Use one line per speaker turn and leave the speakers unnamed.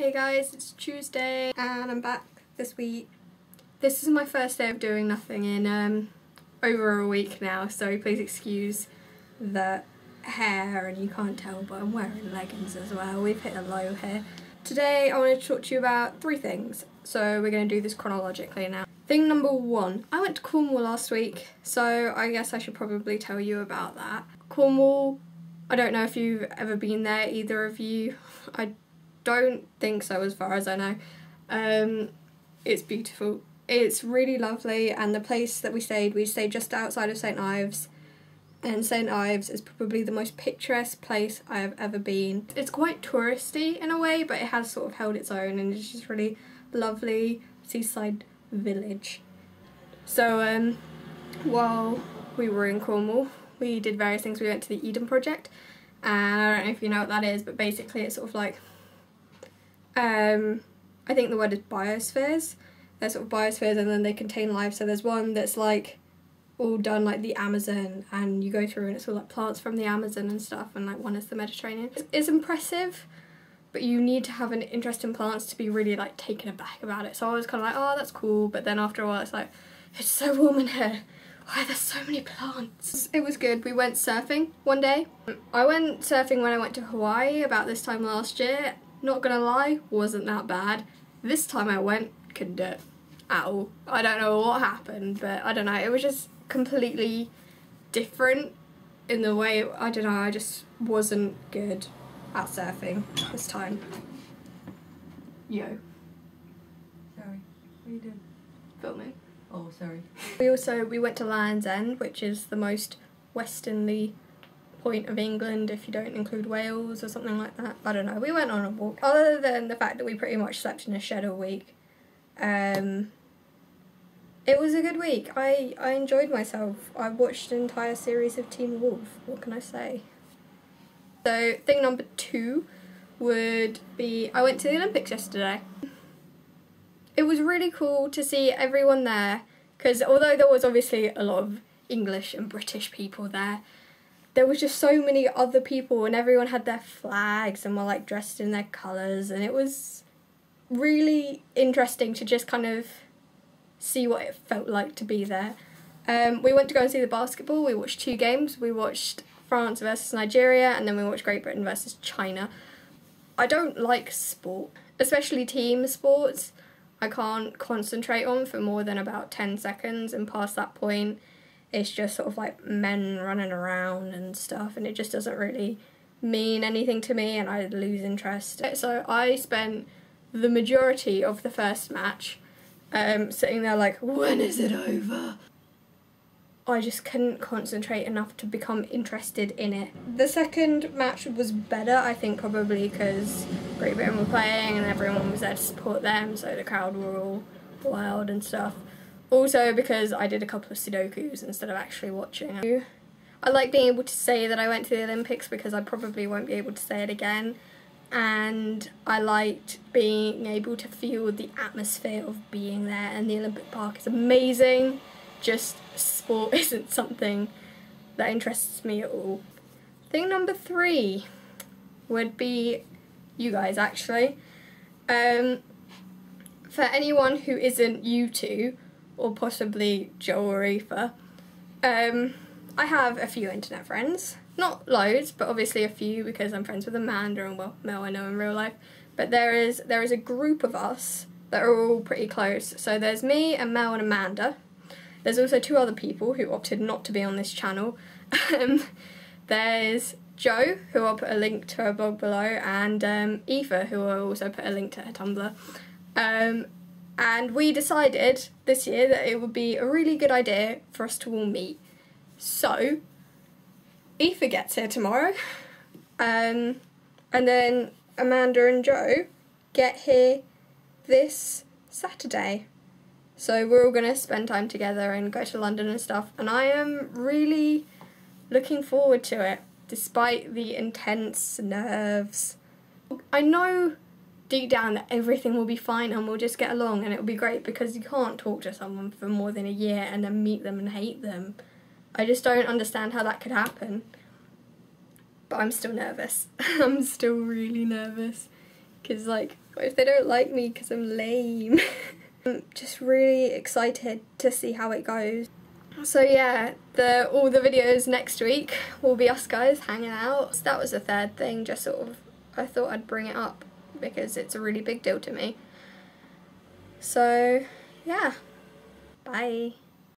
Hey guys, it's Tuesday and I'm back this week. This is my first day of doing nothing in um, over a week now, so please excuse the hair and you can't tell but I'm wearing leggings as well. We've hit a low here. Today I want to talk to you about three things, so we're going to do this chronologically now. Thing number one, I went to Cornwall last week, so I guess I should probably tell you about that. Cornwall, I don't know if you've ever been there, either of you. I don't think so as far as I know. Um, it's beautiful. It's really lovely and the place that we stayed, we stayed just outside of St Ives and St Ives is probably the most picturesque place I have ever been. It's quite touristy in a way but it has sort of held its own and it's just really lovely seaside village. So um, while we were in Cornwall we did various things. We went to the Eden Project and I don't know if you know what that is but basically it's sort of like um, I think the word is biospheres. They're sort of biospheres and then they contain life. So there's one that's like all done like the Amazon and you go through and it's all like plants from the Amazon and stuff and like one is the Mediterranean. It's, it's impressive but you need to have an interest in plants to be really like taken aback about it. So I was kind of like, oh, that's cool. But then after a while, it's like, it's so warm in here. Why are there so many plants? It was good. We went surfing one day. I went surfing when I went to Hawaii about this time last year not gonna lie, wasn't that bad. This time I went, couldn't do it at all. I don't know what happened, but I don't know, it was just completely different in the way, I don't know, I just wasn't good at surfing this time. Yo.
Sorry. What are you doing?
Filming.
Oh, sorry.
We also, we went to Land's End, which is the most westernly point of England if you don't include Wales or something like that. I don't know. We went on a walk. Other than the fact that we pretty much slept in a shed all week, um, it was a good week. I, I enjoyed myself. I watched an entire series of Teen Wolf. What can I say? So thing number two would be I went to the Olympics yesterday. It was really cool to see everyone there because although there was obviously a lot of English and British people there, there was just so many other people and everyone had their flags and were like dressed in their colours and it was really interesting to just kind of see what it felt like to be there. Um, we went to go and see the basketball. We watched two games. We watched France versus Nigeria and then we watched Great Britain versus China. I don't like sport, especially team sports. I can't concentrate on for more than about 10 seconds and past that point it's just sort of like men running around and stuff and it just doesn't really mean anything to me and I lose interest. So I spent the majority of the first match um, sitting there like, when is it over? I just couldn't concentrate enough to become interested in it. The second match was better, I think probably because Great Britain were playing and everyone was there to support them, so the crowd were all wild and stuff. Also because I did a couple of Sudokus instead of actually watching. I like being able to say that I went to the Olympics because I probably won't be able to say it again. And I liked being able to feel the atmosphere of being there and the Olympic Park is amazing. Just sport isn't something that interests me at all. Thing number three would be you guys actually. Um, for anyone who isn't you two, or possibly Joel or Aoife. Um, I have a few internet friends. Not loads, but obviously a few because I'm friends with Amanda and well, Mel I know in real life. But there is there is a group of us that are all pretty close. So there's me and Mel and Amanda. There's also two other people who opted not to be on this channel. Um, there's Jo, who I'll put a link to her blog below, and um, Aoife, who I'll also put a link to her Tumblr. Um, and we decided this year that it would be a really good idea for us to all meet. So, Aoife gets here tomorrow, um, and then Amanda and Jo get here this Saturday. So we're all going to spend time together and go to London and stuff, and I am really looking forward to it, despite the intense nerves. I know deep down that everything will be fine and we'll just get along and it'll be great because you can't talk to someone for more than a year and then meet them and hate them. I just don't understand how that could happen. But I'm still nervous. I'm still really nervous. Because, like, what if they don't like me because I'm lame? I'm just really excited to see how it goes. So yeah, the all the videos next week will be us guys hanging out. So that was the third thing, just sort of I thought I'd bring it up because it's a really big deal to me. So yeah. Bye.